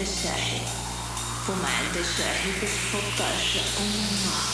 بومعدة الشاحي بومعدة الشاحي بالفطاشة أم الله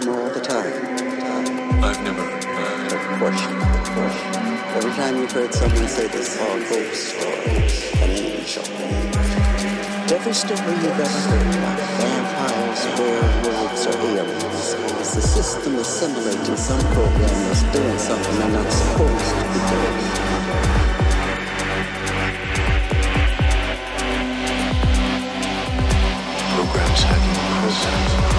them all the time. I've never. heard of course, of course. Every time you've heard someone say this, all ghost stories, an angel. Every story you've ever heard about vampires, werewolves, or aliens is the system assimilating some program that's doing something they're not supposed to be doing. programs hacking programs.